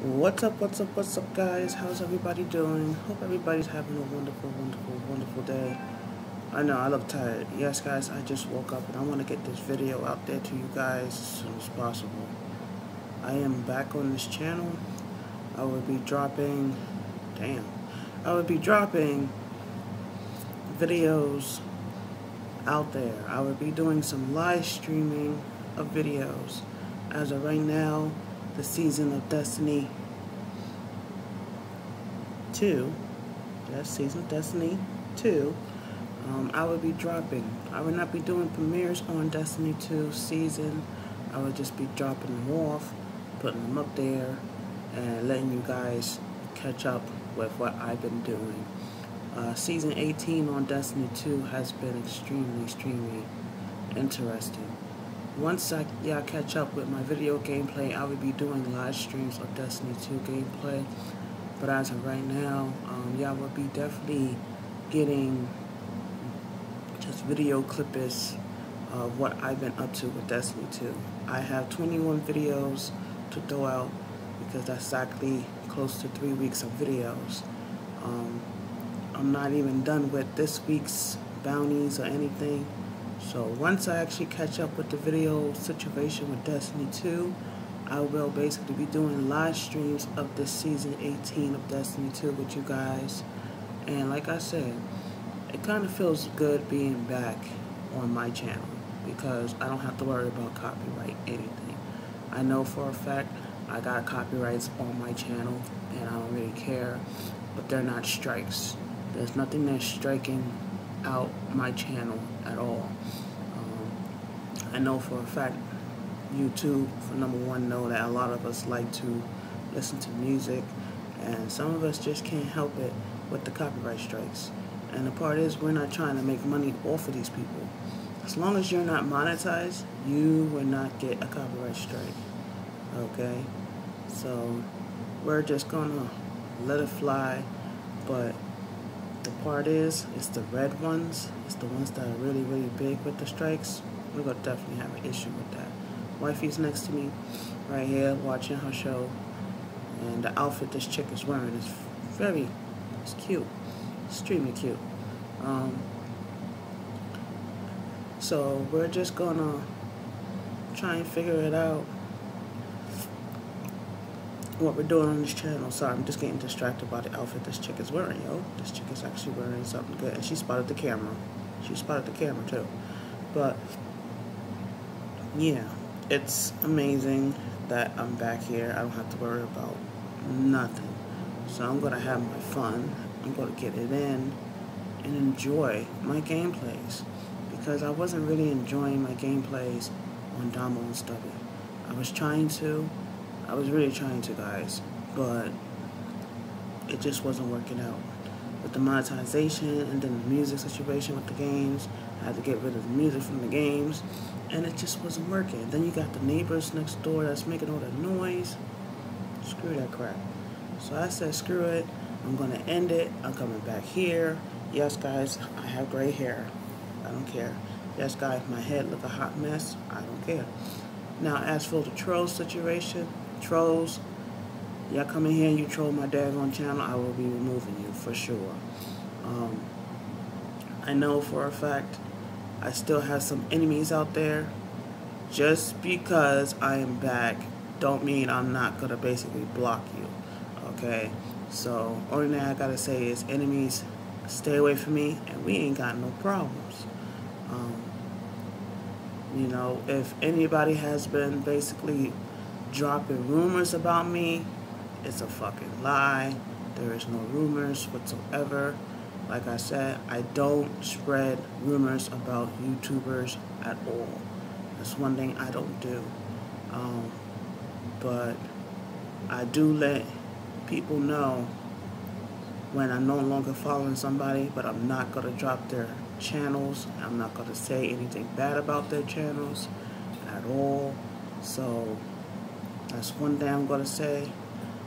What's up, what's up, what's up, guys? How's everybody doing? Hope everybody's having a wonderful, wonderful, wonderful day. I know, I look tired. Yes, guys, I just woke up and I want to get this video out there to you guys as soon as possible. I am back on this channel. I will be dropping, damn, I will be dropping videos out there. I will be doing some live streaming of videos. As of right now, the season of Destiny 2, that's season of Destiny 2, um, I would be dropping. I would not be doing premieres on Destiny 2 season. I would just be dropping them off, putting them up there, and letting you guys catch up with what I've been doing. Uh, season 18 on Destiny 2 has been extremely, extremely interesting. Once I y'all catch up with my video gameplay, I will be doing live streams of Destiny 2 gameplay. But as of right now, um, y'all will be definitely getting just video clippers of what I've been up to with Destiny 2. I have 21 videos to throw out because that's exactly close to three weeks of videos. Um, I'm not even done with this week's bounties or anything. So once I actually catch up with the video situation with Destiny 2, I will basically be doing live streams of the season 18 of Destiny 2 with you guys. And like I said, it kind of feels good being back on my channel because I don't have to worry about copyright anything. I know for a fact I got copyrights on my channel and I don't really care, but they're not strikes. There's nothing that's striking out my channel at all. Um, I know for a fact YouTube, for number one, know that a lot of us like to listen to music, and some of us just can't help it with the copyright strikes. And the part is, we're not trying to make money off of these people. As long as you're not monetized, you will not get a copyright strike. Okay? So, we're just gonna let it fly, but part is, it's the red ones, it's the ones that are really, really big with the strikes. We're gonna definitely have an issue with that. Wifey's next to me, right here, watching her show. And the outfit this chick is wearing is very, it's cute, extremely cute. Um, so we're just gonna try and figure it out what we're doing on this channel. Sorry, I'm just getting distracted by the outfit this chick is wearing, yo. This chick is actually wearing something good. And she spotted the camera. She spotted the camera, too. But, yeah, it's amazing that I'm back here. I don't have to worry about nothing. So I'm going to have my fun. I'm going to get it in and enjoy my gameplays. Because I wasn't really enjoying my gameplays on Damo and Stubby. I was trying to, I was really trying to, guys, but it just wasn't working out. With the monetization and then the music situation with the games, I had to get rid of the music from the games, and it just wasn't working. Then you got the neighbors next door that's making all that noise. Screw that crap. So I said, screw it. I'm going to end it. I'm coming back here. Yes, guys, I have gray hair. I don't care. Yes, guys, my head look a hot mess. I don't care. Now, as for the troll situation, trolls, y'all come in here and you troll my daggone channel, I will be removing you for sure. Um, I know for a fact I still have some enemies out there. Just because I am back don't mean I'm not going to basically block you. Okay? So, only thing I got to say is enemies, stay away from me and we ain't got no problems. Um, you know, if anybody has been basically dropping rumors about me, it's a fucking lie. There is no rumors whatsoever. Like I said, I don't spread rumors about YouTubers at all. That's one thing I don't do. Um, but I do let people know when I'm no longer following somebody, but I'm not going to drop their channels. I'm not going to say anything bad about their channels at all. So that's one thing I'm going to say.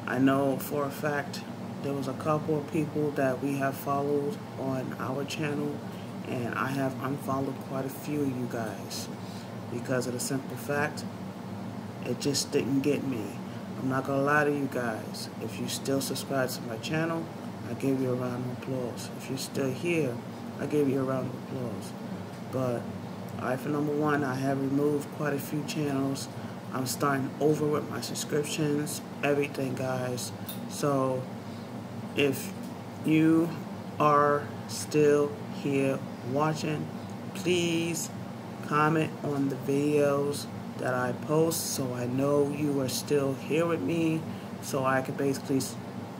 I know for a fact there was a couple of people that we have followed on our channel and I have unfollowed quite a few of you guys because of the simple fact it just didn't get me I'm not gonna lie to you guys. If you still subscribe to my channel, I give you a round of applause. If you're still here, I give you a round of applause. But alright, for number one, I have removed quite a few channels. I'm starting over with my subscriptions, everything, guys. So if you are still here watching, please comment on the videos that I post so I know you are still here with me so I can basically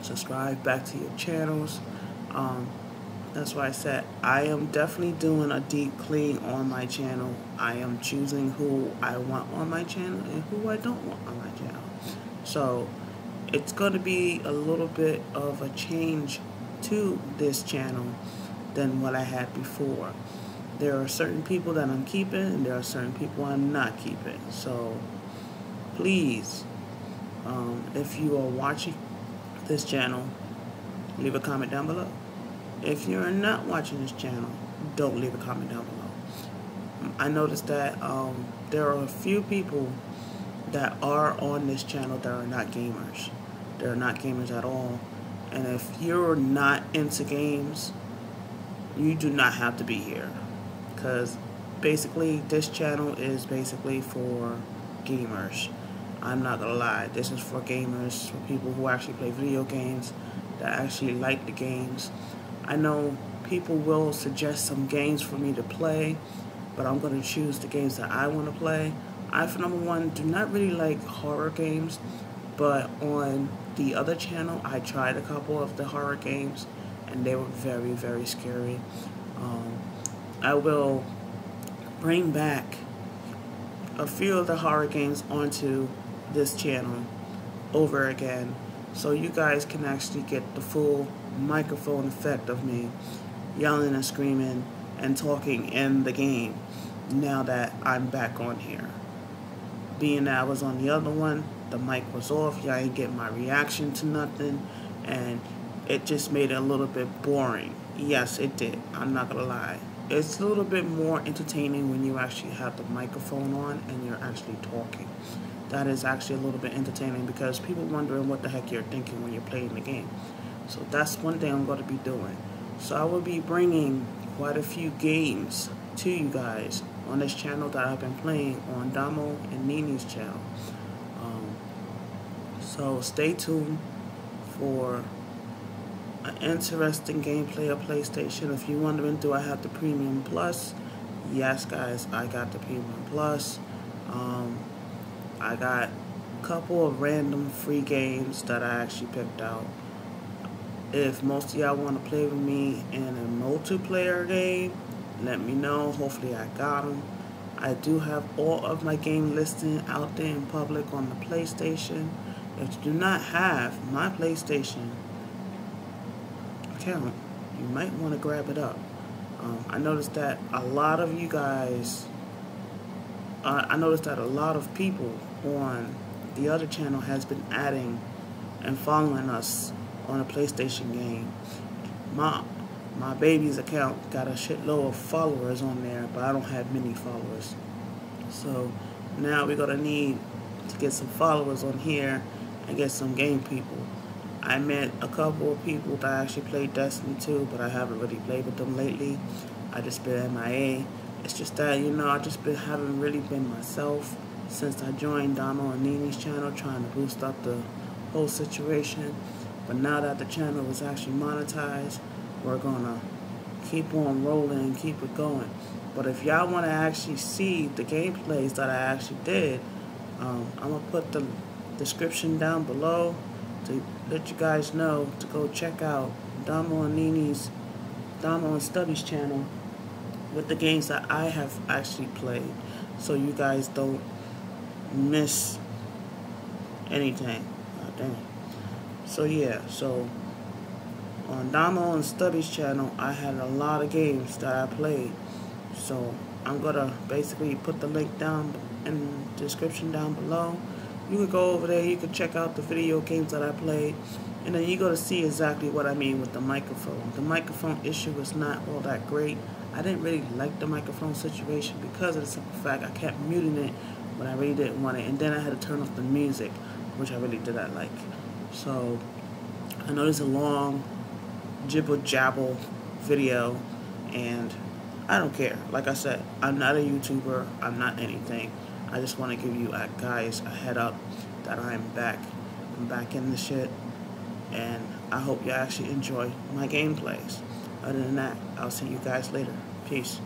subscribe back to your channels. Um, that's why I said I am definitely doing a deep clean on my channel. I am choosing who I want on my channel and who I don't want on my channel. So it's going to be a little bit of a change to this channel than what I had before. There are certain people that I'm keeping and there are certain people I'm not keeping. So please, um, if you are watching this channel, leave a comment down below. If you're not watching this channel, don't leave a comment down below. I noticed that um, there are a few people that are on this channel that are not gamers. They're not gamers at all. And if you're not into games, you do not have to be here. Because basically, this channel is basically for gamers. I'm not gonna lie, this is for gamers, for people who actually play video games, that actually like the games. I know people will suggest some games for me to play, but I'm going to choose the games that I want to play. I, for number one, do not really like horror games, but on the other channel, I tried a couple of the horror games, and they were very, very scary. Um, I will bring back a few of the horror games onto this channel over again so you guys can actually get the full microphone effect of me yelling and screaming and talking in the game now that I'm back on here. Being that I was on the other one, the mic was off, y'all ain't get my reaction to nothing, and it just made it a little bit boring. Yes, it did. I'm not gonna lie. It's a little bit more entertaining when you actually have the microphone on and you're actually talking that is actually a little bit entertaining because people wondering what the heck you're thinking when you're playing the game. So that's one thing I'm going to be doing. So I will be bringing quite a few games to you guys on this channel that I've been playing on Damo and Nini's channel. Um, so stay tuned for an interesting gameplay of PlayStation. If you're wondering, do I have the Premium Plus? Yes, guys, I got the Premium Plus. Um, I got a couple of random free games that I actually picked out. If most of y'all want to play with me in a multiplayer game, let me know. Hopefully I got them. I do have all of my game listing out there in public on the PlayStation. If you do not have my PlayStation account, you might want to grab it up. Um, I noticed that a lot of you guys, uh, I noticed that a lot of people on the other channel has been adding and following us on a PlayStation game. My my baby's account got a shitload of followers on there, but I don't have many followers. So now we're gonna need to get some followers on here and get some game people. I met a couple of people that I actually played Destiny 2, but I haven't really played with them lately. I just been MIA. It's just that, you know, I just been haven't really been myself since I joined Damo and Nini's channel trying to boost up the whole situation. But now that the channel is actually monetized, we're gonna keep on rolling and keep it going. But if y'all want to actually see the gameplays that I actually did, um, I'm gonna put the description down below to let you guys know to go check out Damo and Nini's Damo and Stubby's channel with the games that I have actually played so you guys don't miss anything. Oh, dang. So yeah, so on Damo and Stubby's channel, I had a lot of games that I played. So I'm gonna basically put the link down in the description down below. You can go over there, you can check out the video games that I played, and then you're gonna see exactly what I mean with the microphone. The microphone issue was not all that great. I didn't really like the microphone situation because of the simple fact I kept muting it when I really didn't want it. And then I had to turn off the music. which I really did not like. So I know this is a long jibble jabble video, and I don't care. Like I said, I'm not a YouTuber. I'm not anything. I just want to give you uh, guys a head up that I'm back. I'm back in the shit, and I hope you actually enjoy my gameplays. Other than that, I'll see you guys later. Peace.